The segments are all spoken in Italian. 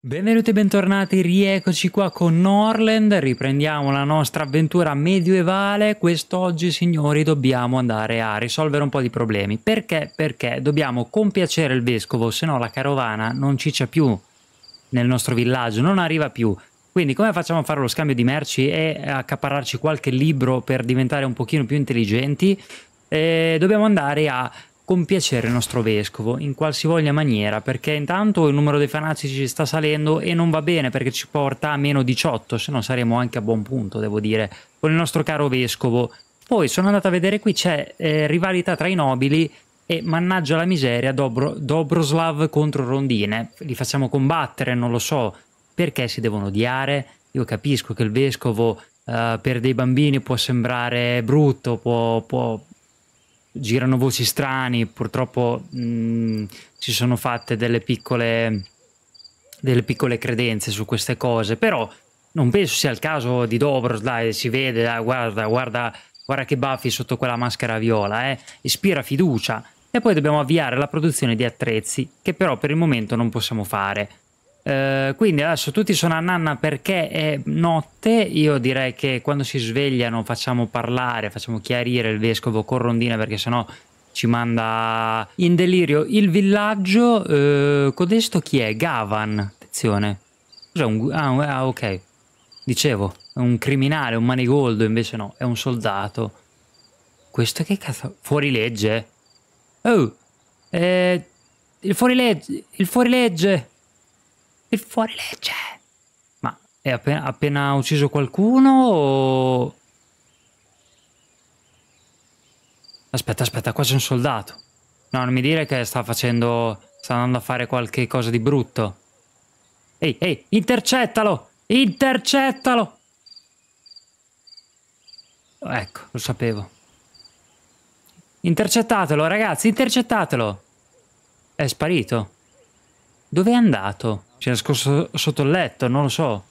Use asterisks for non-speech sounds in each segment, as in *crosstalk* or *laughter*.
Benvenuti e bentornati, rieccoci qua con Norland, riprendiamo la nostra avventura medioevale. Quest'oggi, signori, dobbiamo andare a risolvere un po' di problemi. Perché? Perché dobbiamo compiacere il vescovo, se no la carovana non ciccia più nel nostro villaggio, non arriva più. Quindi come facciamo a fare lo scambio di merci e accaparrarci qualche libro per diventare un pochino più intelligenti? Eh, dobbiamo andare a compiacere il nostro vescovo in qualsivoglia maniera, perché intanto il numero dei fanatici sta salendo e non va bene perché ci porta a meno 18, se no saremo anche a buon punto, devo dire, con il nostro caro vescovo. Poi sono andato a vedere qui c'è eh, rivalità tra i nobili e mannaggia la miseria Dobro, Dobroslav contro Rondine. Li facciamo combattere, non lo so, perché si devono odiare? Io capisco che il vescovo Uh, per dei bambini può sembrare brutto, può, può, girano voci strani, purtroppo mh, mm, si sono fatte delle piccole, delle piccole credenze su queste cose, però non penso sia il caso di Dobros, dai, si vede, dai, guarda, guarda, guarda che baffi sotto quella maschera viola, eh? ispira fiducia. E poi dobbiamo avviare la produzione di attrezzi, che però per il momento non possiamo fare. Eh, quindi adesso tutti sono a nanna perché è notte. Io direi che quando si svegliano facciamo parlare, facciamo chiarire il vescovo con rondine perché sennò ci manda in delirio il villaggio. Uh, codesto chi è? Gavan. Attenzione. Cos'è un. Ah, ah, ok. Dicevo, è un criminale, un manigoldo, invece no, è un soldato. Questo che cazzo. Fuori legge? Oh! Eh, il fuorilegge! Il fuorilegge! Il fuorilegge. Ma è appena, appena ucciso qualcuno o... Aspetta, aspetta, qua c'è un soldato. No, non mi dire che sta facendo... Sta andando a fare qualche cosa di brutto. Ehi, ehi, intercettalo! Intercettalo! Ecco, lo sapevo. Intercettatelo, ragazzi, intercettatelo! È sparito. Dove è andato? Si è nascosto sotto il letto, non lo so.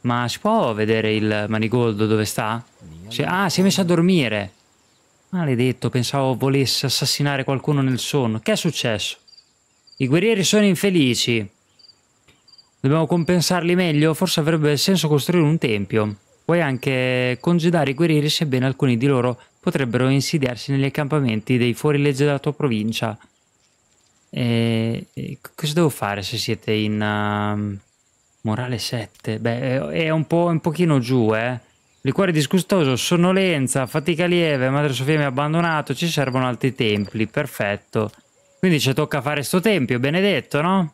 Ma si può vedere il manigoldo dove sta? Si ah, si è messo a dormire. Maledetto, pensavo volesse assassinare qualcuno nel sonno. Che è successo? I guerrieri sono infelici. Dobbiamo compensarli meglio? Forse avrebbe senso costruire un tempio. Puoi anche congedare i guerrieri sebbene alcuni di loro potrebbero insidiarsi negli accampamenti dei fuorilegge della tua provincia. E, e cosa devo fare se siete in uh, morale 7? Beh, è un po' un pochino giù, eh. Liquore disgustoso, sonnolenza, fatica lieve, Madre Sofia mi ha abbandonato, ci servono altri templi, perfetto. Quindi ci tocca fare sto tempio, benedetto, no?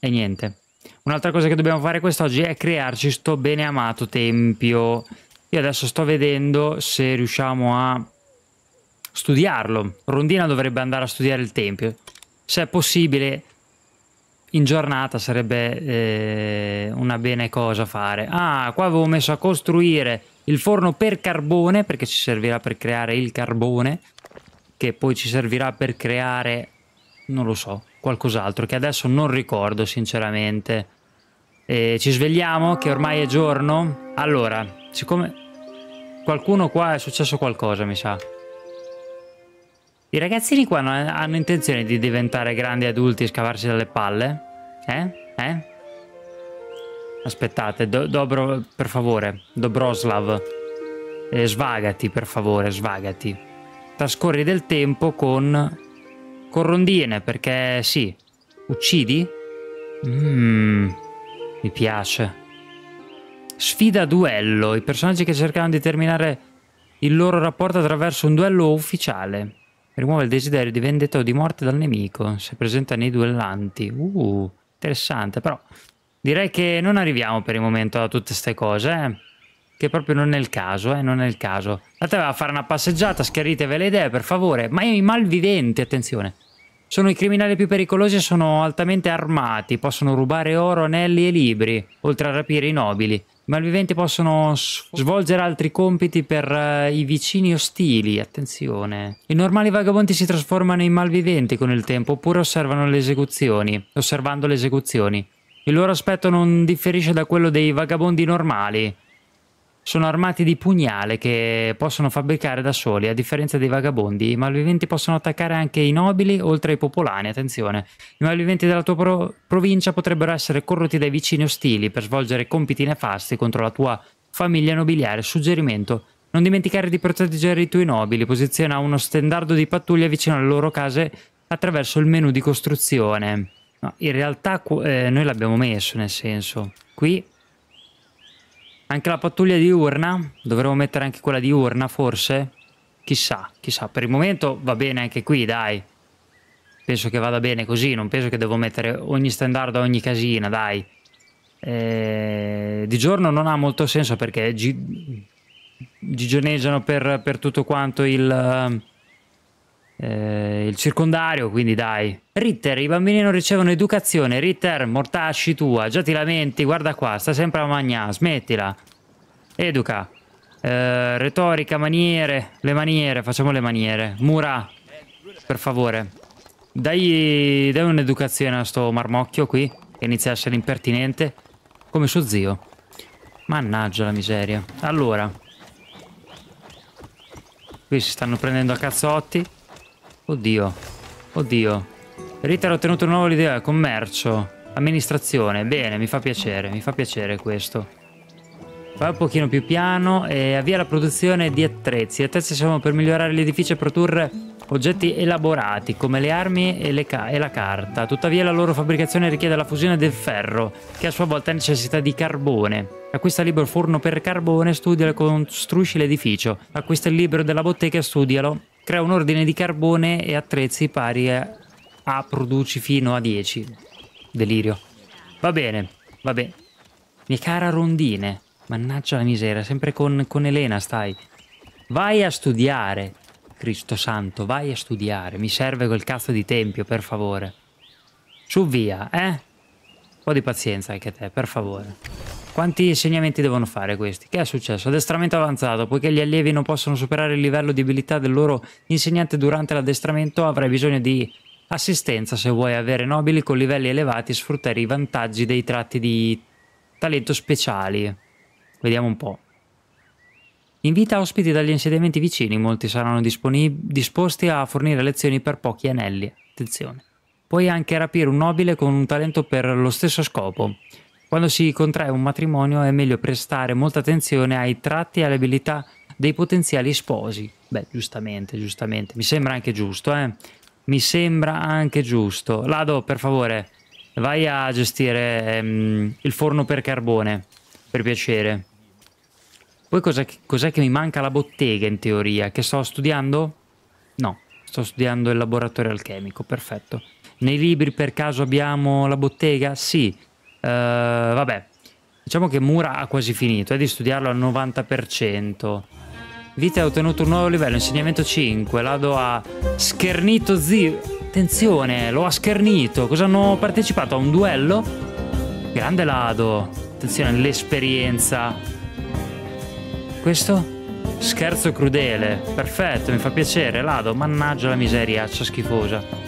E niente. Un'altra cosa che dobbiamo fare quest'oggi è crearci sto bene amato tempio. Io adesso sto vedendo se riusciamo a studiarlo. Rondina dovrebbe andare a studiare il tempio. Se è possibile, in giornata sarebbe eh, una bene cosa fare. Ah, qua avevo messo a costruire il forno per carbone, perché ci servirà per creare il carbone, che poi ci servirà per creare, non lo so, qualcos'altro, che adesso non ricordo sinceramente. E ci svegliamo, che ormai è giorno. Allora, siccome qualcuno qua è successo qualcosa, mi sa. I ragazzini qua hanno intenzione di diventare grandi adulti e scavarsi dalle palle? Eh? Eh? Aspettate, do, Dobro, per favore, Dobroslav, eh, svagati, per favore, svagati. Trascorri del tempo con... con rondine, perché sì. Uccidi? Mmm, mi piace. Sfida duello. I personaggi che cercano di terminare il loro rapporto attraverso un duello ufficiale. Rimuove il desiderio di vendetta o di morte dal nemico se presenta nei duellanti. Uh, interessante, però direi che non arriviamo per il momento a tutte queste cose, eh? Che proprio non è il caso, eh? Non è il caso. Andate a fare una passeggiata, schiaritevi le idee, per favore. Ma i malviventi, attenzione. Sono i criminali più pericolosi e sono altamente armati. Possono rubare oro, anelli e libri, oltre a rapire i nobili. Malviventi possono svolgere altri compiti per uh, i vicini ostili, attenzione. I normali vagabondi si trasformano in malviventi con il tempo oppure osservano le esecuzioni, osservando le esecuzioni. Il loro aspetto non differisce da quello dei vagabondi normali. Sono armati di pugnale che possono fabbricare da soli, a differenza dei vagabondi. I malviventi possono attaccare anche i nobili, oltre ai popolani. Attenzione, i malviventi della tua pro provincia potrebbero essere corrotti dai vicini ostili per svolgere compiti nefasti contro la tua famiglia nobiliare. Suggerimento: non dimenticare di proteggere i tuoi nobili. Posiziona uno stendardo di pattuglia vicino alle loro case attraverso il menu di costruzione. No, in realtà eh, noi l'abbiamo messo, nel senso, qui anche la pattuglia di urna, dovremmo mettere anche quella di urna forse? Chissà, chissà, per il momento va bene anche qui, dai. Penso che vada bene così, non penso che devo mettere ogni standard a ogni casina, dai. Eh, di giorno non ha molto senso perché gi gigioneggiano per, per tutto quanto il eh, il circondario, quindi dai. Ritter, i bambini non ricevono educazione. Ritter, mortacci tua, già ti lamenti, guarda qua, sta sempre a mangiare, smettila. Educa. Eh, retorica, maniere, le maniere, facciamo le maniere. Mura, per favore. Dai, dai un'educazione a sto marmocchio qui, che inizia a essere impertinente, come suo zio. Mannaggia la miseria. Allora. Qui si stanno prendendo a cazzotti. Oddio. Oddio. Ritter ha ottenuto un nuovo idea. Commercio. Amministrazione. Bene, mi fa piacere. Mi fa piacere questo. Vai un pochino più piano e avvia la produzione di attrezzi. Attrezzi servono per migliorare l'edificio e produrre oggetti elaborati come le armi e, le e, la carta. Tuttavia la loro fabbricazione richiede la fusione del ferro, che a sua volta necessita di carbone. Acquista il libro Forno per carbone, studialo e costruisci l'edificio. Acquista il libro della bottega e studialo crea un ordine di carbone e attrezzi pari a, produci fino a 10. Delirio. Va bene, va bene. Mia cara rondine, mannaggia la miseria, sempre con, con Elena stai. Vai a studiare, Cristo santo, vai a studiare. Mi serve quel cazzo di tempio, per favore. Su via, eh? Un po' di pazienza anche te, per favore. Quanti insegnamenti devono fare questi? Che è successo? Addestramento avanzato. Poiché gli allievi non possono superare il livello di abilità del loro insegnante durante l'addestramento, avrai bisogno di assistenza se vuoi avere nobili con livelli elevati e sfruttare i vantaggi dei tratti di talento speciali. Vediamo un po'. Invita ospiti dagli insediamenti vicini, molti saranno disposti a fornire lezioni per pochi anelli. Attenzione. Puoi anche rapire un nobile con un talento per lo stesso scopo. Quando si contrae un matrimonio è meglio prestare molta attenzione ai tratti e alle abilità dei potenziali sposi. Beh, giustamente, giustamente. Mi sembra anche giusto, eh? Mi sembra anche giusto. Lado, per favore, vai a gestire um, il forno per carbone, per piacere. Poi cos'è cos che mi manca la bottega in teoria? Che sto studiando? No, sto studiando il laboratorio alchemico, perfetto. Nei libri per caso abbiamo la bottega? Sì, vabbè, diciamo che Mura ha quasi finito, è di studiarlo al 90%. Vita ha ottenuto un nuovo livello, insegnamento 5, Lado ha schernito zio. Attenzione, lo ha schernito. Cosa hanno partecipato a un duello? Grande Lado. Attenzione all'esperienza. Questo? Scherzo crudele. Perfetto, mi fa piacere. Lado, mannaggia la miseriaccia schifosa.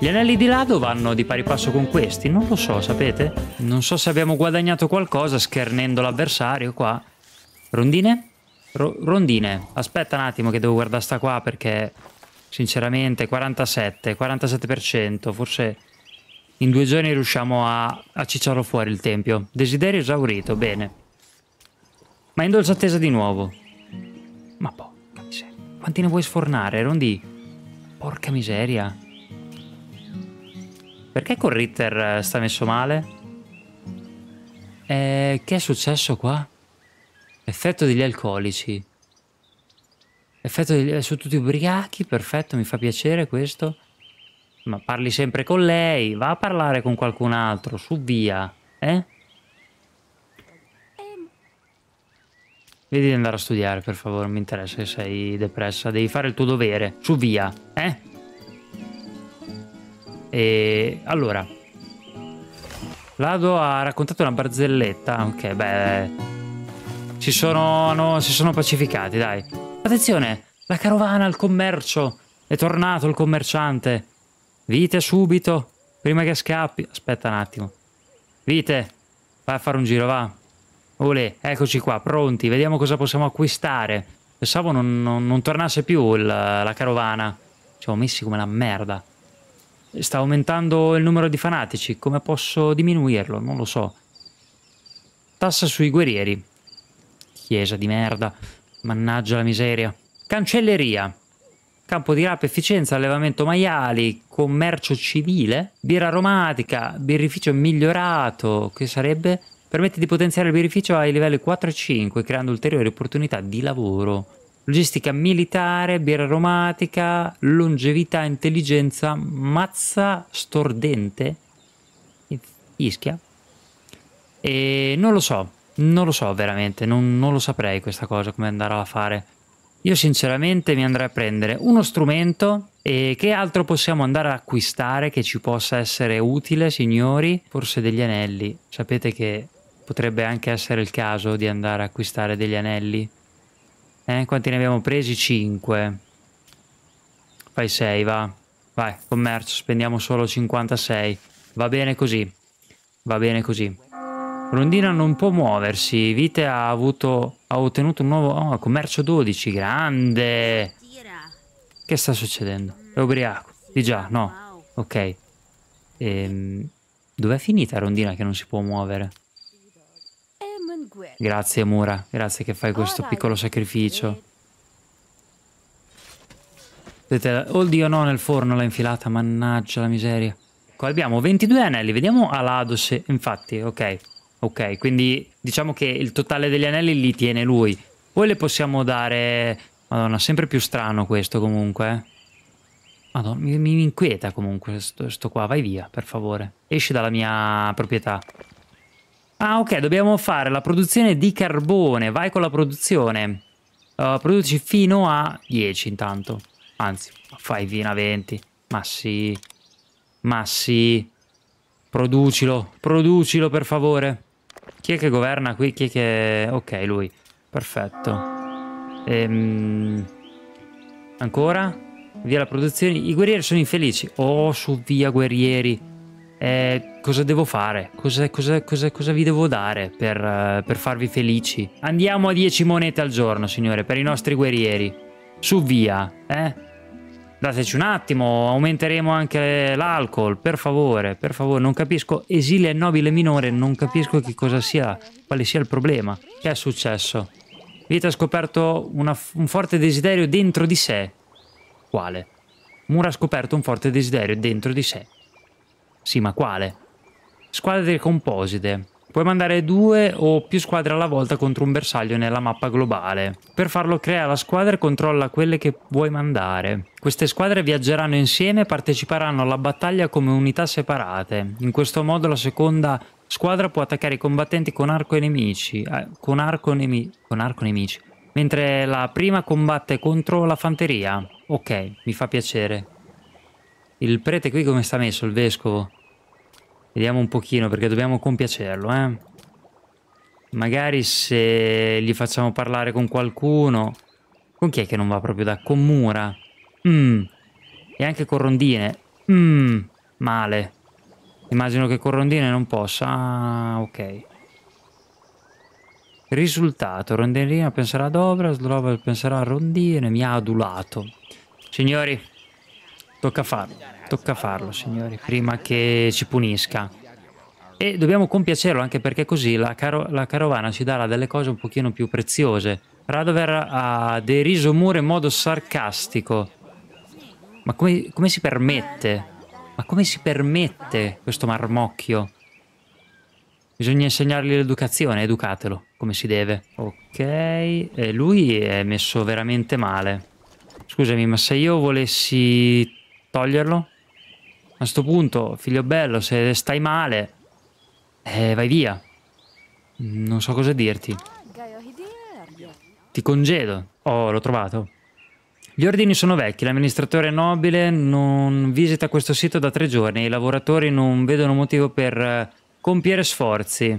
Gli anelli di Lado vanno di pari passo con questi? Non lo so, sapete? Non so se abbiamo guadagnato qualcosa schernendo l'avversario qua. Rondine? Ro rondine. Aspetta un attimo che devo guardare sta qua perché sinceramente 47, 47%, forse in due giorni riusciamo a, a cicciarlo fuori il tempio. Desiderio esaurito, bene. Ma in dolce attesa di nuovo. Ma miseria. Quanti ne vuoi sfornare, Rondi? Porca miseria. Perché con Ritter eh, sta messo male? Eh, che è successo qua? Effetto degli alcolici. Effetto degli... Eh, sono tutti ubriachi, perfetto, mi fa piacere questo. Ma parli sempre con lei, va a parlare con qualcun altro, su via, eh? Vedi di andare a studiare, per favore, mi interessa che sei depressa, devi fare il tuo dovere, su via, eh? E allora, Lado ha raccontato una barzelletta. Ok, beh, si sono, no, si sono pacificati, dai. Attenzione, la carovana al commercio. È tornato il commerciante. Vite subito, prima che scappi. Aspetta un attimo. Vite, vai a fare un giro, va. Olè, eccoci qua, pronti, vediamo cosa possiamo acquistare. Pensavo non, non, non tornasse più il, la carovana. Ci siamo messi come la merda. Sta aumentando il numero di fanatici, come posso diminuirlo? Non lo so. Tassa sui guerrieri. Chiesa di merda. Mannaggia la miseria. Cancelleria. Campo di rap, efficienza, allevamento maiali, commercio civile, birra aromatica, birrificio migliorato, che sarebbe? Permette di potenziare il birrificio ai livelli 4 e 5, creando ulteriori opportunità di lavoro. Logistica militare, birra aromatica, longevità, intelligenza, mazza stordente, ischia. E non lo so, non lo so veramente, non, non lo saprei questa cosa, come andare a fare. Io sinceramente mi andrei a prendere uno strumento e che altro possiamo andare a acquistare che ci possa essere utile, signori? Forse degli anelli. Sapete che potrebbe anche essere il caso di andare a acquistare degli anelli. Eh, quanti ne abbiamo presi? 5. Fai 6, va. Vai, commercio, spendiamo solo 56. Va bene così. Va bene così. Rondina non può muoversi. Vite ha avuto ha ottenuto un nuovo oh, commercio 12. Grande. Che sta succedendo? È ubriaco. Di già, no. Ok. Ehm, dov'è finita Rondina che non si può muovere? Grazie Mura, grazie che fai questo piccolo sacrificio. Oddio no, nel forno l'ha infilata, mannaggia la miseria. Qua abbiamo 22 anelli, vediamo a lato se... Infatti, ok. Ok, quindi diciamo che il totale degli anelli li tiene lui. Poi le possiamo dare... Madonna, sempre più strano questo comunque. Eh. Madonna, mi, mi inquieta comunque sto, sto qua. Vai via, per favore. Esci dalla mia proprietà. Ah, ok, dobbiamo fare la produzione di carbone. Vai con la produzione. Uh, produci fino a 10 intanto. Anzi, fai fino a 20. Ma sì. Ma sì. Producilo. Producilo, per favore. Chi è che governa qui? Chi è che... Ok, lui. Perfetto. Ehm... Ancora? Via la produzione. I guerrieri sono infelici. Oh, su via guerrieri. Eh, cosa devo fare? Cosa, cosa, cosa, cosa vi devo dare per, uh, per, farvi felici? Andiamo a 10 monete al giorno, signore, per i nostri guerrieri. Su via, eh? Dateci un attimo, aumenteremo anche l'alcol, per favore, per favore, non capisco, esile nobile minore, non capisco che cosa sia, quale sia il problema. Che è successo? Vita ha scoperto una, un forte desiderio dentro di sé. Quale? Mura ha scoperto un forte desiderio dentro di sé. Sì, ma quale? Squadre composite. Puoi mandare due o più squadre alla volta contro un bersaglio nella mappa globale. Per farlo crea la squadra e controlla quelle che vuoi mandare. Queste squadre viaggeranno insieme e parteciperanno alla battaglia come unità separate. In questo modo la seconda squadra può attaccare i combattenti con arco nemici. Eh, con, arco nemi con arco nemici. Mentre la prima combatte contro la fanteria. Ok, mi fa piacere. Il prete qui come sta messo, il vescovo? Vediamo un pochino perché dobbiamo compiacerlo, eh. Magari se gli facciamo parlare con qualcuno... Con chi è che non va proprio da? Con Mura. Mmm. E anche con Rondine. Mmm. Male. Immagino che con Rondine non possa. Ah, ok. Risultato. Rondine penserà ad Obra, Slover penserà a Rondine. Mi ha adulato. Signori, tocca farlo. Tocca farlo, signori, prima che ci punisca. E dobbiamo compiacerlo anche perché così la, caro la carovana ci darà delle cose un pochino più preziose. Radover ha deriso Moore in modo sarcastico. Ma come, come si permette? Ma come si permette questo marmocchio? Bisogna insegnargli l'educazione, educatelo come si deve. Ok, e lui è messo veramente male. Scusami, ma se io volessi toglierlo? A sto punto, figlio bello, se stai male, eh, vai via. Non so cosa dirti. Ti congedo. Oh, l'ho trovato. Gli ordini sono vecchi, l'amministratore nobile non visita questo sito da tre giorni, i lavoratori non vedono motivo per eh, compiere sforzi.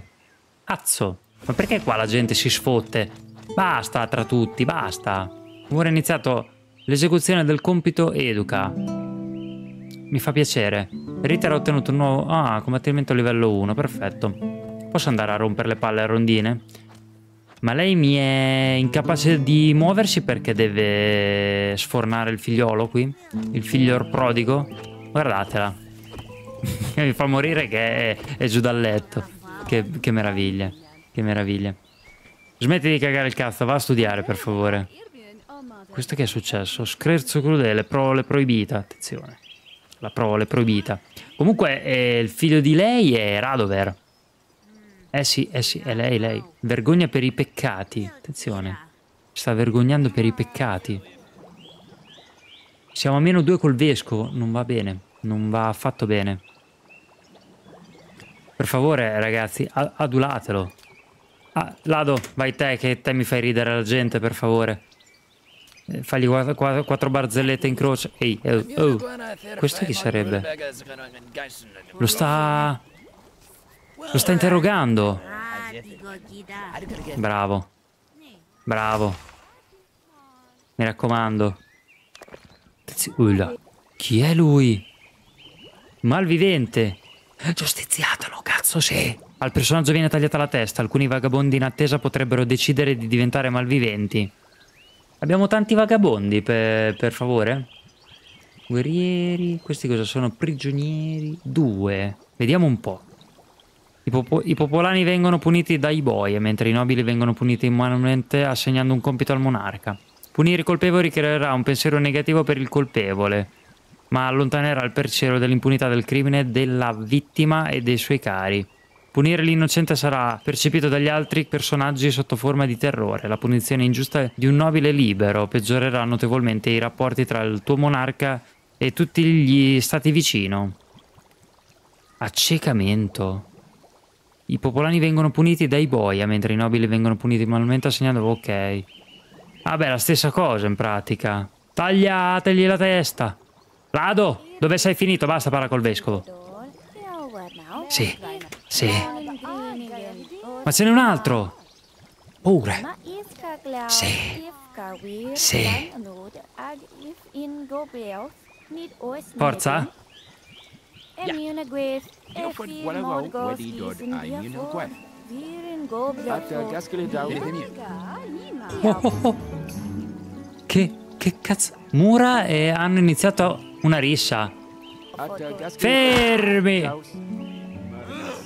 Cazzo, ma perché qua la gente si sfotte? Basta tra tutti, basta. Ora è iniziato l'esecuzione del compito educa. Mi fa piacere. Ritter ha ottenuto un nuovo... Ah, combattimento livello 1, perfetto. Posso andare a rompere le palle a rondine? Ma lei mi è incapace di muoversi perché deve sfornare il figliolo qui? Il figlio prodigo? Guardatela. *laughs* mi fa morire che è, è giù dal letto. Che, che meraviglia. Che meraviglia. Smetti di cagare il cazzo, va a studiare per favore. Questo che è successo? Scherzo crudele, prole proibita. Attenzione. La prole proibita. Comunque eh, il figlio di lei è Radover. Eh sì, eh sì, è lei, lei. Vergogna per i peccati. Attenzione. Sta vergognando per i peccati. Siamo a meno due col vescovo. Non va bene. Non va affatto bene. Per favore, ragazzi, adulatelo. Ah, Lado, vai te, che te mi fai ridere la gente, per favore. Eh, fagli quattro, barzellette in croce. Ehi, oh, oh. Questo chi sarebbe? Lo sta... Lo sta interrogando. Bravo. Bravo. Mi raccomando. Ulla. Chi è lui? Malvivente. Giustiziatelo, cazzo, sì. Al personaggio viene tagliata la testa. Alcuni vagabondi in attesa potrebbero decidere di diventare malviventi. Abbiamo tanti vagabondi, per, per favore? Guerrieri. Questi cosa sono? Prigionieri. Due. Vediamo un po'. I, popo I, popolani vengono puniti dai boie, mentre i nobili vengono puniti umanamente assegnando un compito al monarca. Punire i colpevoli creerà un pensiero negativo per il colpevole, ma allontanerà il pensiero dell'impunità del crimine della vittima e dei suoi cari. Punire l'innocente sarà percepito dagli altri personaggi sotto forma di terrore. La punizione ingiusta di un nobile libero peggiorerà notevolmente i rapporti tra il tuo monarca e tutti gli stati vicino. Accecamento. I popolani vengono puniti dai boia, mentre i nobili vengono puniti manualmente assegnando... Ok. Vabbè, la stessa cosa in pratica. Tagliategli la testa. Lado, dove sei finito? Basta, parla col vescovo. Sì, sì. Ma ce n'è un altro. Pure. Sì. Sì. Forza. At gaskele dau Che, che cazzo? Mura e hanno iniziato una rissa. Fermi!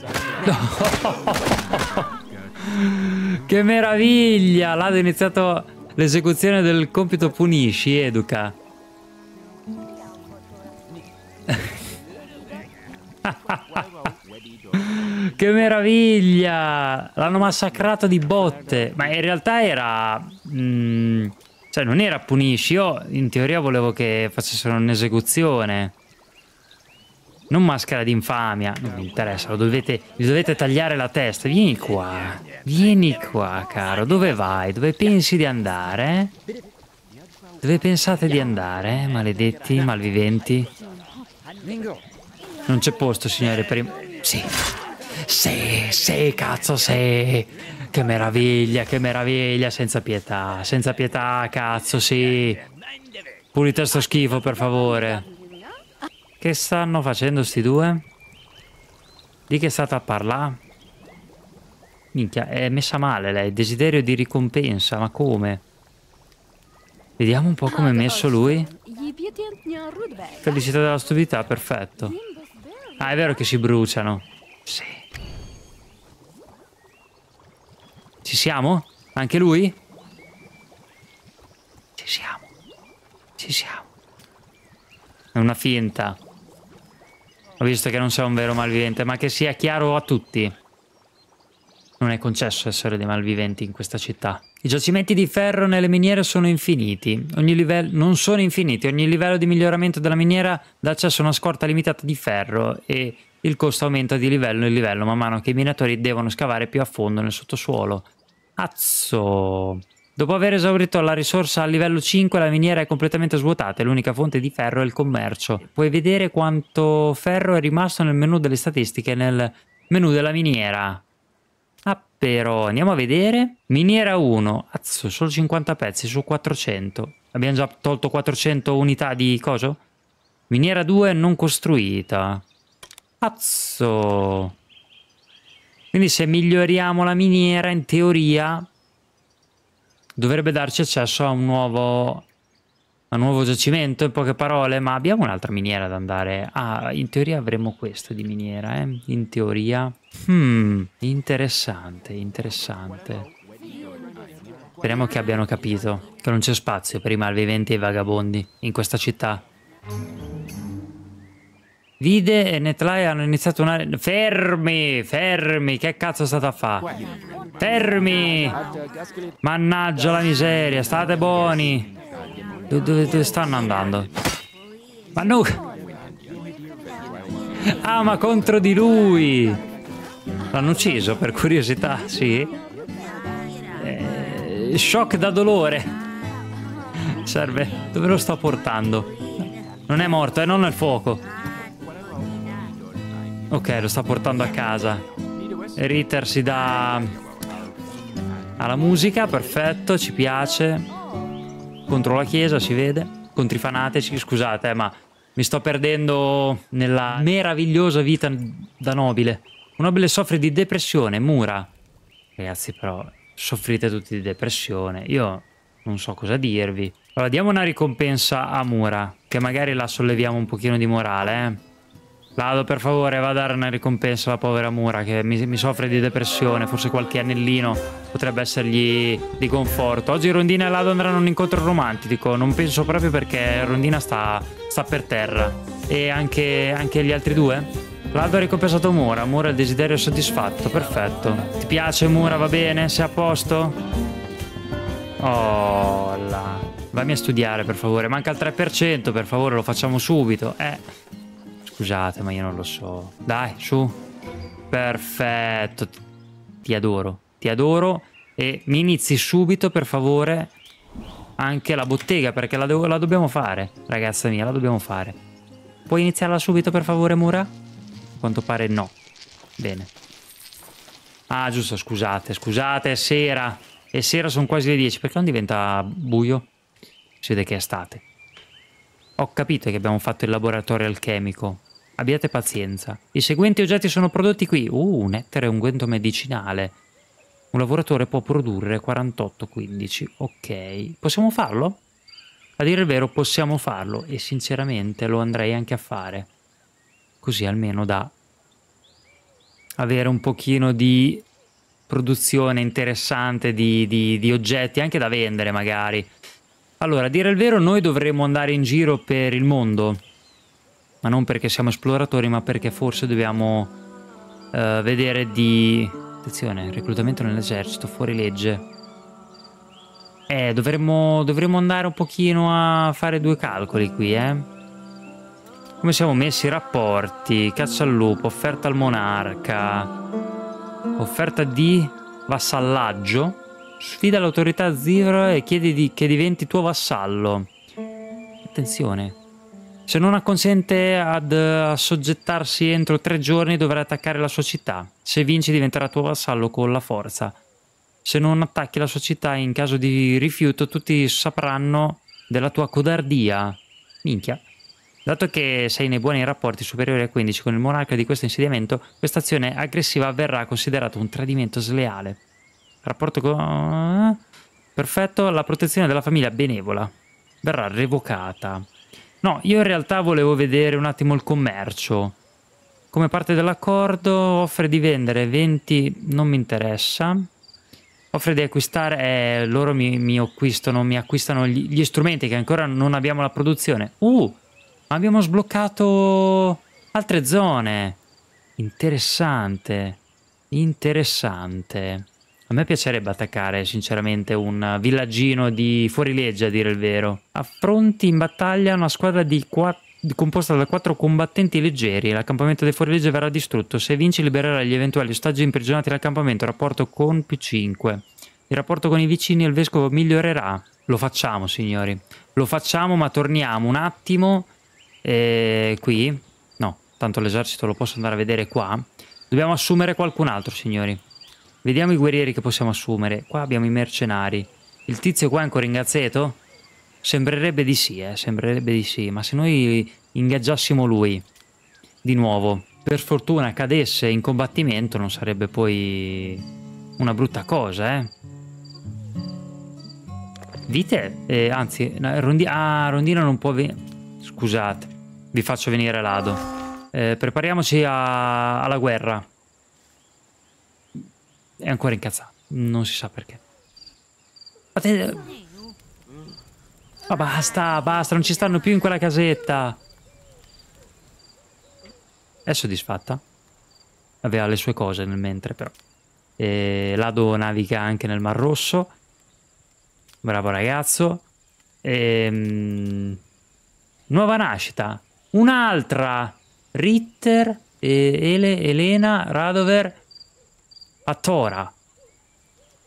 *laughs* che meraviglia! L'ha iniziato l'esecuzione del compito punisci, educa. *laughs* che meraviglia! L'hanno massacrato di botte. Ma in realtà era... Mm, cioè non era punisci. Io in teoria volevo che facessero un'esecuzione. Non maschera d'infamia. Non mi interessa, lo dovete, gli dovete tagliare la testa. Vieni qua. Vieni qua, caro. Dove vai? Dove pensi di andare? Dove pensate di andare, maledetti, malviventi? Non c'è posto, signore, per i... Sì. Sì, sì, cazzo, sì. Che meraviglia, che meraviglia, senza pietà. Senza pietà, cazzo, sì. Pulite sto schifo, per favore. Che stanno facendo sti due? Di che è stata a parlare? Minchia, è messa male lei. Desiderio di ricompensa, ma come? Vediamo un po' come è messo lui. Felicità della stupidità, perfetto. Ah, è vero che si bruciano. Sì. Ci siamo? Anche lui? Ci siamo. Ci siamo. È una finta. Ho visto che non sei un vero malvivente, ma che sia chiaro a tutti. Non è concesso essere dei malviventi in questa città. I giacimenti di ferro nelle miniere sono infiniti. Livello non sono infiniti. Ogni livello di miglioramento della miniera dà accesso a una scorta limitata di ferro e il costo aumenta di livello in livello man mano che i minatori devono scavare più a fondo nel sottosuolo. Azzo! Dopo aver esaurito la risorsa a livello 5 la miniera è completamente svuotata e l'unica fonte di ferro è il commercio. Puoi vedere quanto ferro è rimasto nel menu delle statistiche nel menu della miniera. Ah però, andiamo a vedere. Miniera 1, azzo, solo 50 pezzi su 400. Abbiamo già tolto 400 unità di coso? Miniera 2 non costruita. Cazzo! Quindi se miglioriamo la miniera, in teoria, dovrebbe darci accesso a un nuovo un nuovo giacimento in poche parole, ma abbiamo un'altra miniera da andare. Ah, in teoria avremo questo di miniera, eh? In teoria. Hmm, interessante, interessante. Speriamo che abbiano capito che non c'è spazio per i malviventi e i vagabondi in questa città. Vide e Netlai hanno iniziato una... Fermi, fermi, che cazzo state a fare? Fermi! Mannaggia la miseria, state buoni! Dove, dove stanno andando? Ma no! Ah, ma contro di lui! L'hanno ucciso per curiosità, sì. Eh, shock da dolore. Serve. Dove lo sto portando? Non è morto, è eh, non nel fuoco. Ok, lo sta portando a casa. Ritter si dà alla musica, perfetto, ci piace contro la Chiesa, si vede, contro i fanatici, scusate, eh, ma mi sto perdendo nella meravigliosa vita da nobile. Un nobile soffre di depressione, mura. Ragazzi, però, soffrite tutti di depressione. Io non so cosa dirvi. Allora, diamo una ricompensa a Mura, che magari la solleviamo un pochino di morale, eh. Lado, per favore, va a dare una ricompensa alla povera Mura che mi, mi, soffre di depressione. Forse qualche anellino potrebbe essergli di conforto. Oggi Rondina e Lado andranno a un incontro romantico. Non penso proprio perché Rondina sta, sta per terra. E anche, anche, gli altri due? Lado ha ricompensato Mura. Mura il desiderio soddisfatto. Perfetto. Ti piace Mura? Va bene? Sei a posto? Oh là. Vammi a studiare, per favore. Manca il 3%, per favore, lo facciamo subito. Eh. Scusate, ma io non lo so. Dai, su. Perfetto. Ti adoro. Ti adoro. E mi inizi subito, per favore, anche la bottega, perché la, la dobbiamo fare. Ragazza mia, la dobbiamo fare. Puoi iniziarla subito, per favore, Mura? A quanto pare no. Bene. Ah, giusto, scusate, scusate, è sera. È sera, sono quasi le 10. Perché non diventa buio? Si vede che è estate. Ho capito che abbiamo fatto il laboratorio alchemico. Abbiate pazienza. I seguenti oggetti sono prodotti qui. Uh, un ettero e unguento medicinale. Un lavoratore può produrre 48-15. Ok. Possiamo farlo? A dire il vero possiamo farlo e sinceramente lo andrei anche a fare. Così almeno da avere un pochino di produzione interessante di, di, di oggetti, anche da vendere magari. Allora, a dire il vero, noi dovremmo andare in giro per il mondo, ma non perché siamo esploratori, ma perché forse dobbiamo uh, vedere di... Attenzione, reclutamento nell'esercito, fuori legge. Eh, dovremmo, dovremmo andare un pochino a fare due calcoli qui, eh. Come siamo messi? Rapporti, caccia al lupo, offerta al monarca, offerta di vassallaggio Sfida l'autorità zivra e chiedi di, che diventi tuo vassallo. Attenzione. Se non acconsente ad assoggettarsi entro tre giorni dovrai attaccare la sua città. Se vinci diventerà tuo vassallo con la forza. Se non attacchi la sua città in caso di rifiuto tutti sapranno della tua codardia. Minchia. Dato che sei nei buoni rapporti superiori a 15 con il monarca di questo insediamento, questa azione aggressiva verrà considerata un tradimento sleale. Rapporto con... Perfetto, la protezione della famiglia benevola. Verrà revocata. No, io in realtà volevo vedere un attimo il commercio. Come parte dell'accordo offre di vendere 20... non mi interessa. Offre di acquistare... Eh, loro mi, mi acquistano, mi acquistano gli, gli strumenti che ancora non abbiamo la produzione. Uh! Abbiamo sbloccato altre zone. Interessante. Interessante. A me piacerebbe attaccare sinceramente un villaggino di fuorilegge a dire il vero. Affronti in battaglia una squadra di quattro composta da quattro combattenti leggeri. L'accampamento dei fuorilegge verrà distrutto. Se vinci libererai gli eventuali ostaggi imprigionati nell'accampamento. Rapporto con più 5. Il rapporto con i vicini e il vescovo migliorerà. Lo facciamo, signori. Lo facciamo, ma torniamo un attimo eh, qui. No, tanto l'esercito lo posso andare a vedere qua. Dobbiamo assumere qualcun altro, signori. Vediamo i guerrieri che possiamo assumere. Qua abbiamo i mercenari. Il tizio qua è ancora in gazzeto? Sembrerebbe di sì, eh, sembrerebbe di sì. Ma se noi ingaggiassimo lui, di nuovo, per fortuna cadesse in combattimento, non sarebbe poi una brutta cosa, eh. Vite? Eh, anzi, Rondi ah, Rondino non può venire... Scusate, vi faccio venire Lado. Eh, prepariamoci alla guerra. È ancora incazzato, non si sa perché. Ma basta, basta, non ci stanno più in quella casetta. È soddisfatta? Aveva le sue cose nel mentre, però. E Lado naviga anche nel Mar Rosso. Bravo ragazzo. E, um, nuova nascita. Un'altra. Ritter, Ele, Elena, Radover, Atora.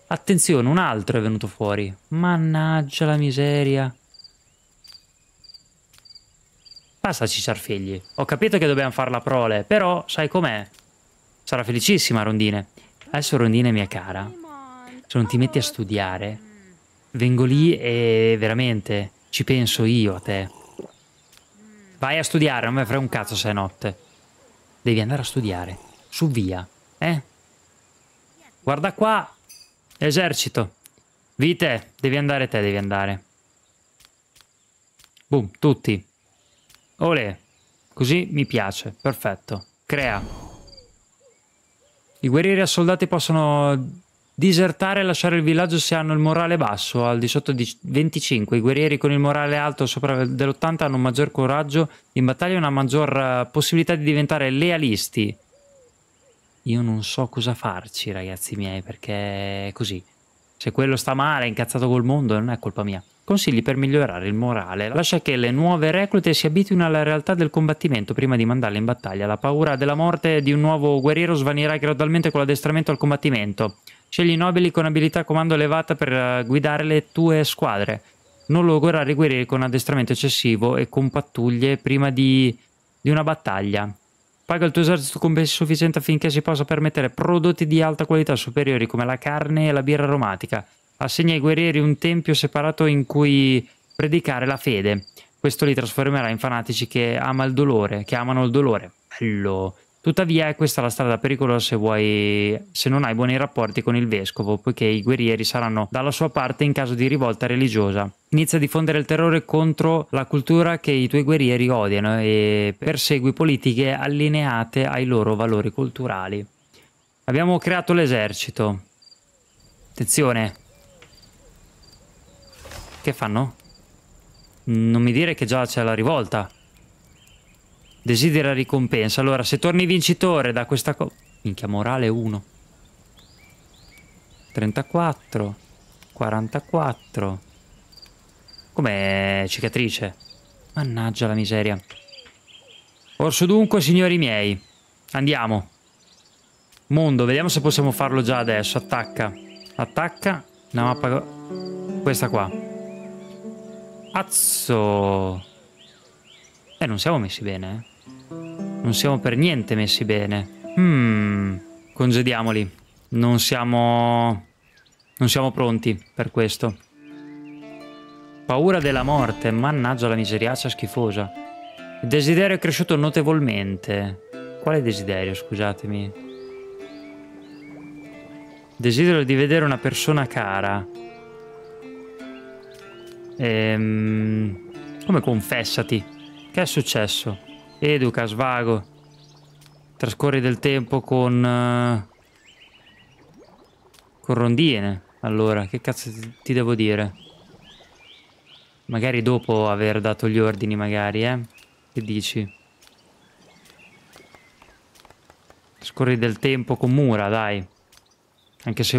Attenzione, un altro è venuto fuori. Mannaggia la miseria. Basta ciarfigli. Ho capito che dobbiamo fare la prole, però sai com'è? Sarà felicissima Rondine. Adesso Rondine mia cara, se non ti metti a studiare, vengo lì e veramente ci penso io a te. Vai a studiare, non mi frega un cazzo se è notte. Devi andare a studiare. Su via, eh? Guarda qua, Esercito. Vite, devi andare te, devi andare. Boom, tutti. Ole. Così mi piace, perfetto. Crea. I guerrieri assoldati possono disertare e lasciare il villaggio se hanno il morale basso, al di sotto di 25. I guerrieri con il morale alto sopra dell'80 hanno un maggior coraggio in battaglia e una maggior eh, possibilità di diventare lealisti io non so cosa farci, ragazzi miei, perché è così. Se quello sta male, è incazzato col mondo, non è colpa mia. Consigli per migliorare il morale. Lascia che le nuove reclute si abituino alla realtà del combattimento prima di mandarle in battaglia. La paura della morte di un nuovo guerriero svanirà gradualmente con l'addestramento al combattimento. Scegli nobili con abilità comando elevata per eh, guidare le tue squadre. Non logorare i guerrieri con addestramento eccessivo e con pattuglie prima di, di una battaglia. Paga il tuo esercito compensi sufficiente affinché si possa permettere prodotti di alta qualità superiori come la carne e la birra aromatica. Assegna ai guerrieri un tempio separato in cui predicare la fede. Questo li trasformerà in fanatici che ama il dolore, che amano il dolore. Bello. Tuttavia è questa la strada pericolosa se, vuoi, se non hai buoni rapporti con il vescovo, poiché i guerrieri saranno dalla sua parte in caso di rivolta religiosa. Inizia a diffondere il terrore contro la cultura che i tuoi guerrieri odiano e persegui politiche allineate ai loro valori culturali. Abbiamo creato l'esercito. Attenzione. Che fanno? Non mi dire che già c'è la rivolta. Desidera ricompensa. Allora, se torni vincitore da questa cosa... Minchia, morale 1. 34. 44. Com'è cicatrice? Mannaggia la miseria. Orso dunque, signori miei. Andiamo. Mondo, vediamo se possiamo farlo già adesso. Attacca. Attacca. Una mappa... Questa qua. Azzo. Eh, non siamo messi bene, eh. Non siamo per niente messi bene. Hmm, congediamoli. Non siamo... Non siamo pronti per questo. Paura della morte, mannaggia la miseriaccia schifosa. Il desiderio è cresciuto notevolmente. Quale desiderio, scusatemi? Desidero di vedere una persona cara. Ehm... Come confessati? Che è successo? Educa, svago. Trascorri del tempo con... Uh, con rondine. Allora, che cazzo ti, devo dire? Magari dopo aver dato gli ordini, magari, eh? Che dici? Trascorri del tempo con Mura, dai. Anche se...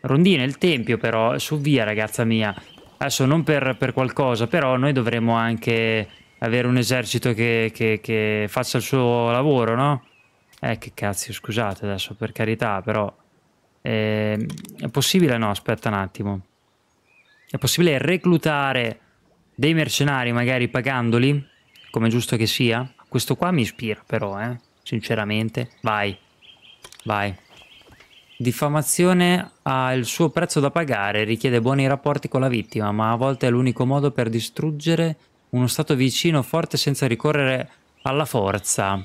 Rondine, il tempio però, su via ragazza mia. Adesso non per, per qualcosa, però noi dovremmo anche avere un esercito che, che, che faccia il suo lavoro, no? Eh, che cazzo, scusate adesso, per carità, però... Eh, è possibile? No, aspetta un attimo. È possibile reclutare dei mercenari, magari pagandoli, come giusto che sia? Questo qua mi ispira, però, eh? Sinceramente. Vai. Vai. Diffamazione ha il suo prezzo da pagare, richiede buoni rapporti con la vittima, ma a volte è l'unico modo per distruggere uno stato vicino forte senza ricorrere alla forza.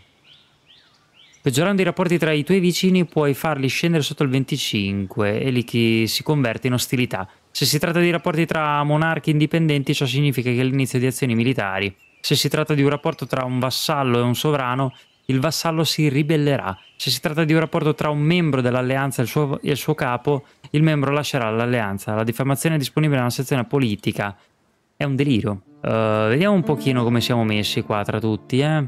Peggiorando i rapporti tra i tuoi vicini puoi farli scendere sotto il 25 e lì chi si converte in ostilità. Se si tratta di rapporti tra monarchi indipendenti, ciò significa che l'inizio di azioni militari. Se si tratta di un rapporto tra un vassallo e un sovrano, il vassallo si ribellerà. Se si tratta di un rapporto tra un membro dell'alleanza e e il suo capo, il membro lascerà l'alleanza. La diffamazione è disponibile nella sezione politica. È un delirio. Uh, vediamo un pochino come siamo messi qua tra tutti, eh.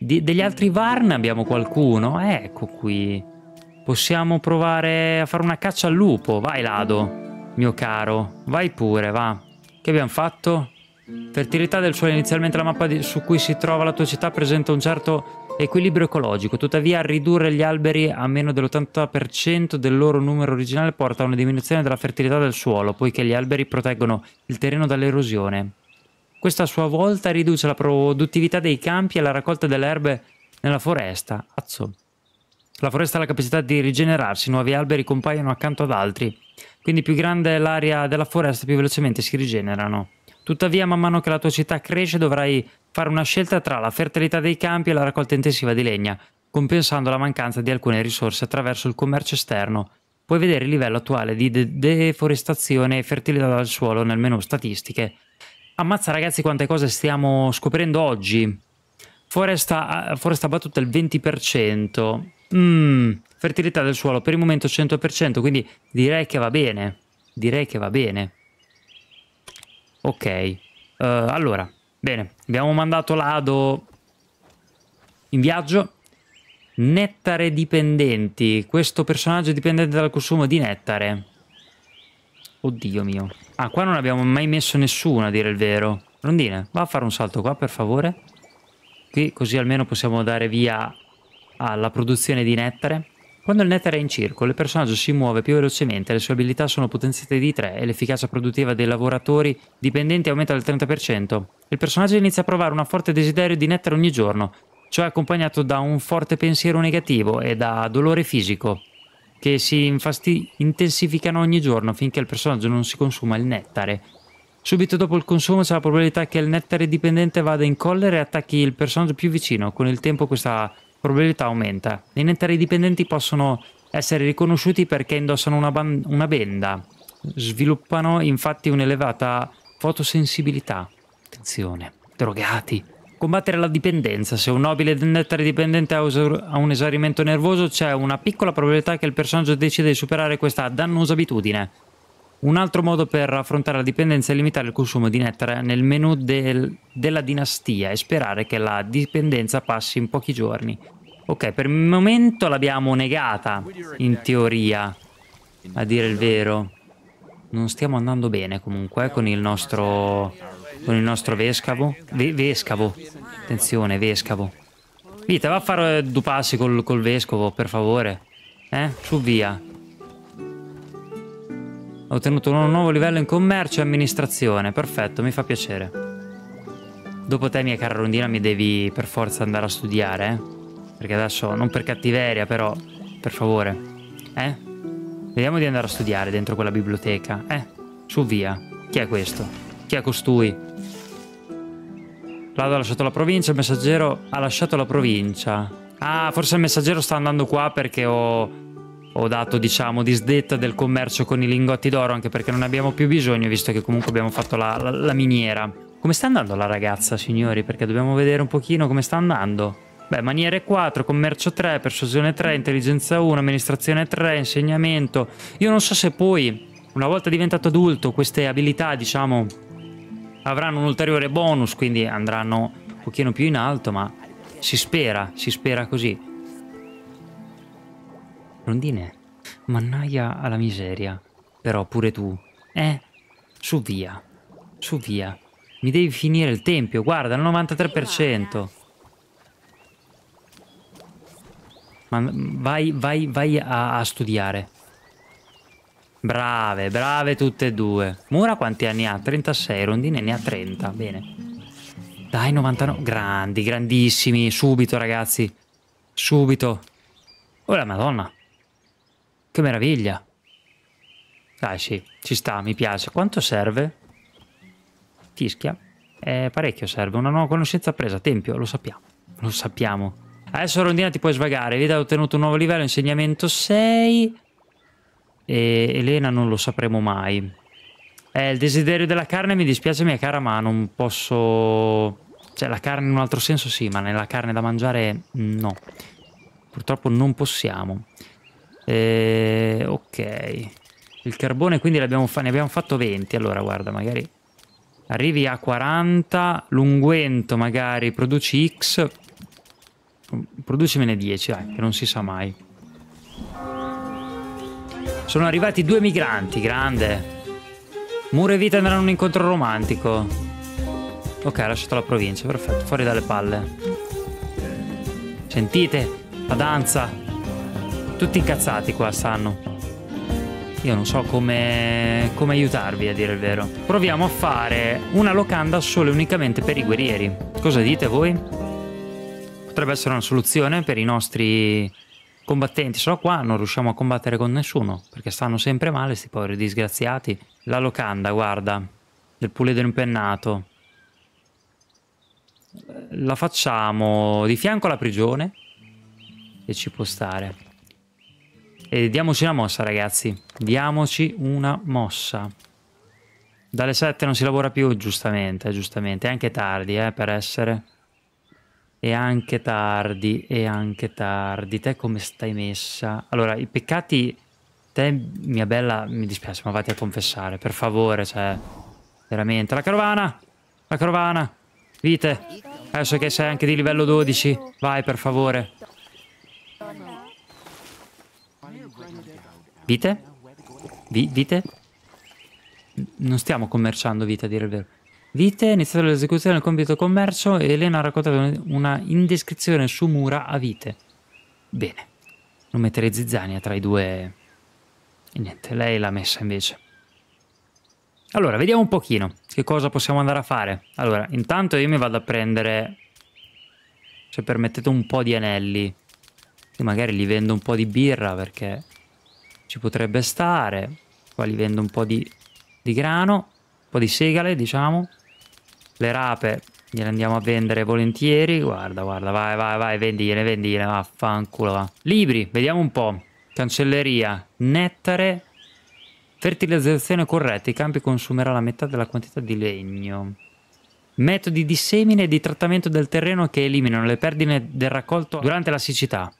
Di, degli altri Varn abbiamo qualcuno? ecco qui. Possiamo provare a fare una caccia al lupo. Vai, Lado, mio caro. Vai pure, va. Che abbiamo fatto? Fertilità del suolo. Inizialmente la mappa su cui si trova la tua città presenta un certo equilibrio ecologico. Tuttavia, ridurre gli alberi a meno dell'80% del loro numero originale porta a una diminuzione della fertilità del suolo, poiché gli alberi proteggono il terreno dall'erosione. Questa a sua volta riduce la produttività dei campi e la raccolta delle erbe nella foresta. Azzo. La foresta ha la capacità di rigenerarsi, nuovi alberi compaiono accanto ad altri, quindi più grande è l'area della foresta più velocemente si rigenerano. Tuttavia, man mano che la tua città cresce, dovrai fare una scelta tra la fertilità dei campi e la raccolta intensiva di legna, compensando la mancanza di alcune risorse attraverso il commercio esterno. Puoi vedere il livello attuale di de deforestazione e fertilità del suolo nel menu statistiche. Ammazza ragazzi quante cose stiamo scoprendo oggi. Foresta, foresta battuta il 20%. Mm, fertilità del suolo per il momento 100%, quindi direi che va bene. Direi che va bene. Ok, uh, allora, bene, abbiamo mandato l'Ado in viaggio. Nettare dipendenti. Questo personaggio è dipendente dal consumo di nettare. Oddio mio. Ah, qua non abbiamo mai messo nessuno, a dire il vero. Rondine, va a fare un salto qua, per favore. Qui, così almeno possiamo dare via alla produzione di nettare. Quando il nettare è in circolo, il personaggio si muove più velocemente, le sue abilità sono potenziate di 3 e l'efficacia produttiva dei lavoratori dipendenti aumenta del 30%. Il personaggio inizia a provare un forte desiderio di nettare ogni giorno, cioè accompagnato da un forte pensiero negativo e da dolore fisico, che si intensificano ogni giorno finché il personaggio non si consuma il nettare. Subito dopo il consumo c'è la probabilità che il nettare dipendente vada in collera e attacchi il personaggio più vicino. Con il tempo questa probabilità aumenta. I nettari dipendenti possono essere riconosciuti perché indossano una, una benda. Sviluppano infatti un'elevata fotosensibilità. Attenzione, drogati. Combattere la dipendenza. Se un nobile nettare dipendente ha un esaurimento nervoso, c'è una piccola probabilità che il personaggio decida di superare questa dannosa abitudine. Un altro modo per affrontare la dipendenza è limitare il consumo di nettare nel menu del, della dinastia e sperare che la dipendenza passi in pochi giorni. Ok, per il momento l'abbiamo negata, in teoria, a dire il vero. Non stiamo andando bene comunque con il nostro, con il nostro vescavo. Ve, vescavo, attenzione, vescavo. Vita, va a fare due passi col, col vescovo, per favore. Eh, su via. Ho ottenuto un nuovo livello in commercio e amministrazione. Perfetto, mi fa piacere. Dopo te, mia cara rondina, mi devi per forza andare a studiare, eh? Perché adesso, non per cattiveria, però, per favore. Eh? Vediamo di andare a studiare dentro quella biblioteca. Eh? Su via. Chi è questo? Chi è costui? Lado ha lasciato la provincia, il messaggero ha lasciato la provincia. Ah, forse il messaggero sta andando qua perché ho ho dato diciamo disdetta del commercio con i lingotti d'oro anche perché non abbiamo più bisogno visto che comunque abbiamo fatto la, la, la miniera. Come sta andando la ragazza signori? Perché dobbiamo vedere un pochino come sta andando. Beh, maniere 4, commercio 3, persuasione 3, intelligenza 1, amministrazione 3, insegnamento. Io non so se poi, una volta diventato adulto, queste abilità, diciamo, avranno un ulteriore bonus, quindi andranno un pochino più in alto, ma si spera, si spera così. Rondine, mannaia alla miseria. Però pure tu. Eh? Su via. Su via. Mi devi finire il tempio, guarda, il 93%. Ma vai, vai, vai a, a studiare. Brave, brave tutte e due. Mura quanti anni ha? 36, Rondine ne ha 30, bene. Dai, 99. Grandi, grandissimi. Subito, ragazzi. Subito. Oh la madonna. Che meraviglia. Dai sì, ci sta, mi piace. Quanto serve? Fischia. Eh, parecchio serve. Una nuova conoscenza presa. Tempio, lo sappiamo. Lo sappiamo. Adesso Rondina ti puoi svagare. Vedi, hai ottenuto un nuovo livello, insegnamento 6. e Elena non lo sapremo mai. Eh, il desiderio della carne mi dispiace mia cara, ma non posso... Cioè la carne in un altro senso sì, ma nella carne da mangiare no. Purtroppo non possiamo. Eh, ok. Il carbone quindi ne abbiamo fatto 20. Allora guarda, magari arrivi a 40. L'unguento magari produci X. Producimene 10, dai, che non si sa mai. Sono arrivati due migranti, grande. Muro e vita andranno a un incontro romantico. Ok, ha lasciato la provincia, perfetto, fuori dalle palle. Sentite, la danza. Tutti incazzati qua stanno. Io non so come, come aiutarvi a dire il vero. Proviamo a fare una locanda solo e unicamente per i guerrieri. Cosa dite voi? Potrebbe essere una soluzione per i nostri combattenti. Solo qua non riusciamo a combattere con nessuno perché stanno sempre male, sti poveri disgraziati. La locanda, guarda, del puledro impennato. La facciamo di fianco alla prigione e ci può stare. E diamoci una mossa, ragazzi. Diamoci una mossa. Dalle 7 non si lavora più, giustamente, giustamente. È anche tardi, eh, per essere. E anche tardi, e anche tardi. Te come stai messa? Allora, i peccati te, mia bella, mi dispiace, ma vatti a confessare, per favore, cioè, veramente. La carovana! La carovana! Vite, adesso che sei anche di livello 12, vai, per favore. Vite? Vi vite? Non stiamo commerciando vite, a dire il vero. Vite, iniziato l'esecuzione del compito commercio Elena ha raccontato una indescrizione su mura a vite. Bene, non mettere zizzania tra i due e niente, lei l'ha messa invece. Allora, vediamo un pochino che cosa possiamo andare a fare. Allora, intanto io mi vado a prendere, se permettete, un po' di anelli. E magari gli vendo un po' di birra perché ci potrebbe stare. Qua gli vendo un po' di, di grano, un po' di segale, diciamo. Le rape gliele andiamo a vendere volentieri. Guarda, guarda, vai, vai, vai, vendigliene, vendigliene, vaffanculo, va. Libri, vediamo un po'. Cancelleria, nettare, fertilizzazione corretta. I campi consumerà la metà della quantità di legno. Metodi di semine e di trattamento del terreno che eliminano le perdite del raccolto durante la siccità.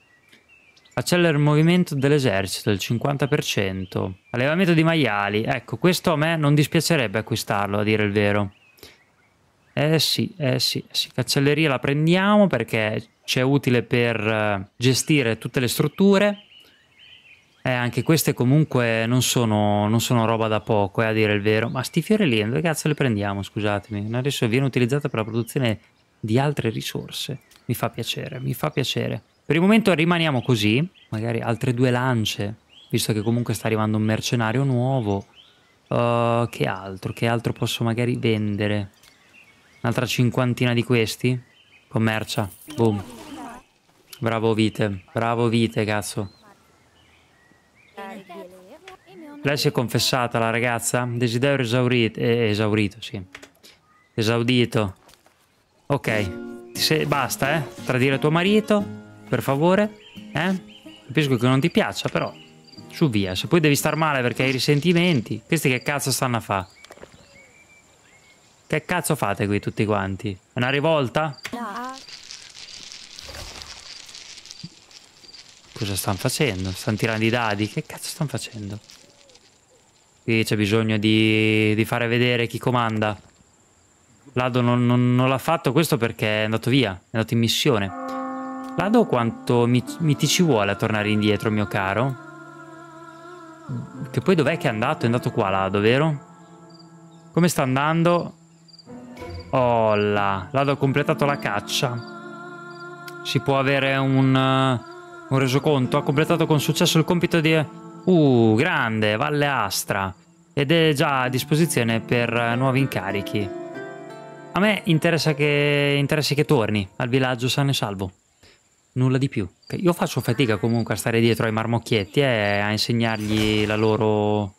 Accelera il movimento dell'esercito del 50%. Allevamento di maiali. Ecco, questo a me non dispiacerebbe acquistarlo, a dire il vero. Eh sì, eh sì, eh sì. Cancelleria la prendiamo perché ci è utile per eh, gestire tutte le strutture eh, anche queste comunque non sono, non sono roba da poco, eh, a dire il vero. Ma sti fiori dove cazzo le prendiamo, scusatemi? Adesso viene utilizzata per la produzione di altre risorse. Mi fa piacere, mi fa piacere. Per il momento rimaniamo così, magari altre due lance, visto che comunque sta arrivando un mercenario nuovo. Uh, che altro? Che altro posso magari vendere? Un'altra cinquantina di questi? Commercia. Boom. Bravo Vite, bravo Vite, cazzo. Lei si è confessata, la ragazza? Desiderio esaurito. Eh, esaurito, sì. Esaudito. Ok. Se, basta, eh. Tradire tuo marito, per favore. Eh? Capisco che non ti piaccia, però. Su via. Se poi devi star male perché hai risentimenti. Questi che cazzo stanno a fare? Che cazzo fate qui tutti quanti? È una rivolta? Cosa stanno facendo? Stanno tirando i dadi? Che cazzo stanno facendo? Qui c'è bisogno di, di, fare vedere chi comanda. Lado non, non, non l'ha fatto questo perché è andato via, è andato in missione. Lado quanto mi, mi ti ci vuole a tornare indietro, mio caro? Che poi dov'è che è andato? È andato qua, Lado, vero? Come sta andando? Oh là, Lado ha completato la caccia. Si può avere un, uh, un resoconto. Ha completato con successo il compito di Uh, grande, Valle Astra. Ed è già a disposizione per nuovi incarichi. A me interessa che, interessi che torni al villaggio sano e salvo. Nulla di più. Io faccio fatica comunque a stare dietro ai marmocchietti e a insegnargli la loro...